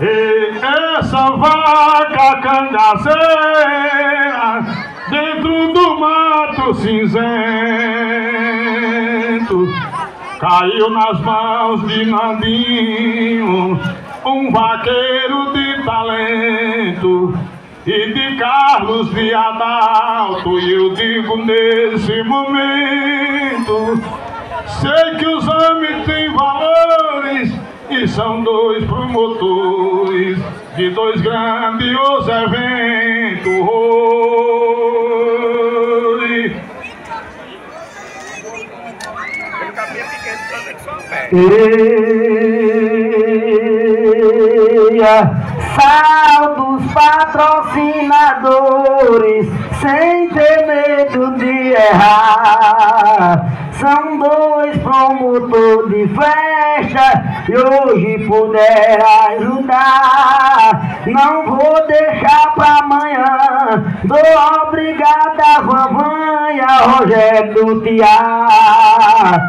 E essa vaca cangaceira dentro do mato cinzento caiu nas mãos de Nandinho, um vaqueiro de talento e de Carlos de Adalto. E eu digo nesse momento, sei que os homens têm valores e são dois promotores de dois grandiosos eventos. Eia, sal dos patrocinadores, sem ter medo de errar. São dois promotores de festa e hoje puder ajudar. Não vou deixar pra amanhã. Dou obrigada a mamãe, a Rogério do Tiá.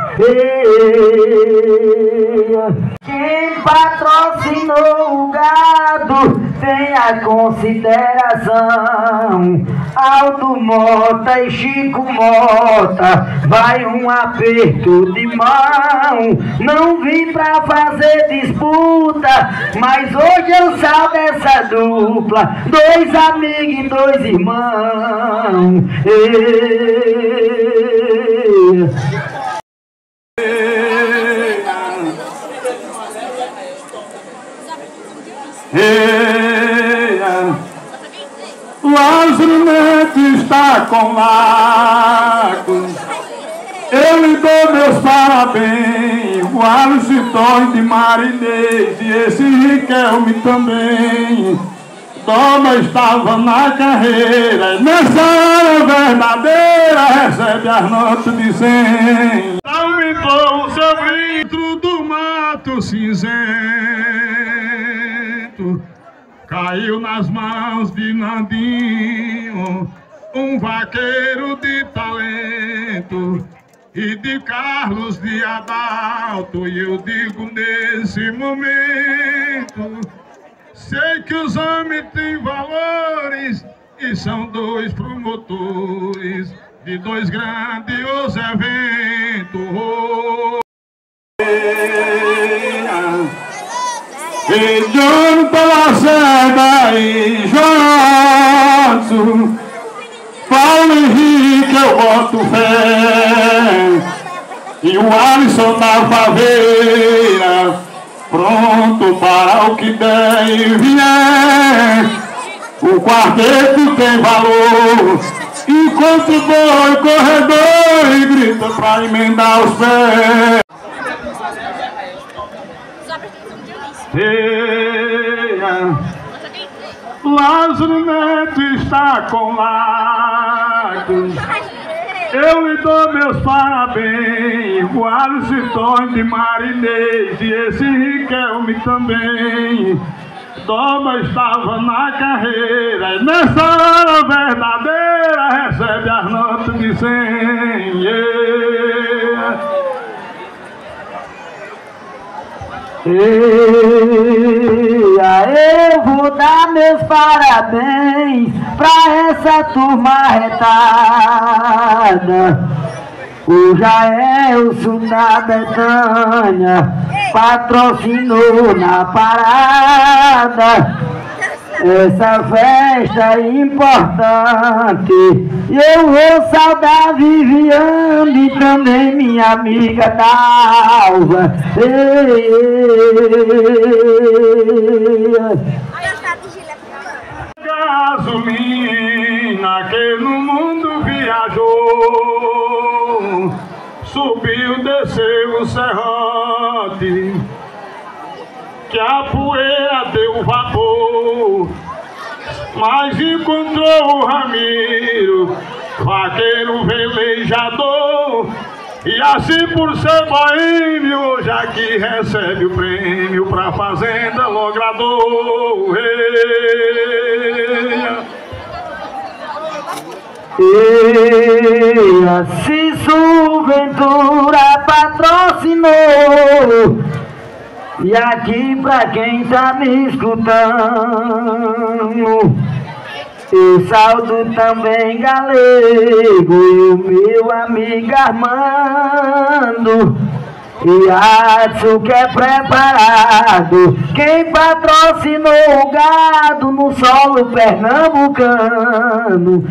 Quem patrocinou o gado tem a consideração. Aldo Mota e Chico Mota, vai um aperto de mão. Não vim pra fazer disputa, mas hoje eu sal dessa dupla. Dois amigos e dois irmãos. Eia, Lázaro Neto está com lagos. Eu lhe dou meus parabéns, o Alisson de Marinês e esse Riquelme também. Doma estava na carreira, nessa hora verdadeira recebe as notas de cem. Aumentou o seu brinco do mato cinzento, caiu nas mãos de Nandinho, um vaqueiro de talento e de Carlos de Adalto. E eu digo nesse momento. Sei que os homens têm valores e são dois promotores de dois grandiosos eventos. Jonathan Lacerda e Johnson, Paulo Henrique eu boto fé, e o Alisson na faveira pronto para o que der e vier. O quarteto tem valor, enquanto o boi corredor e grita pra emendar os pés. Eia, Lázaro Neto está com lagos. Eu lhe dou meus parabéns, o Alisson de Marinês e esse Riquelme também. Doma estava na carreira, e nessa Eia, eu vou dar meus parabéns pra essa turma retada. O Jaelson da Betânia patrocinou na parada essa festa importante. Eu vou saudar Viviane e também minha amiga Dalva. Gasolina que no mundo viajou, subiu, desceu o serrote, que a poeira deu vapor, mas encontrou o Ramiro, vaqueiro velejador, e assim por ser boêmio, hoje aqui recebe o prêmio pra Fazenda Logrador. Eia, se Ventura patrocinou E aqui pra quem tá me escutando Eu saldo também galego E o meu amigo Armando. E acho que é preparado Quem patrocinou o gado no solo pernambucano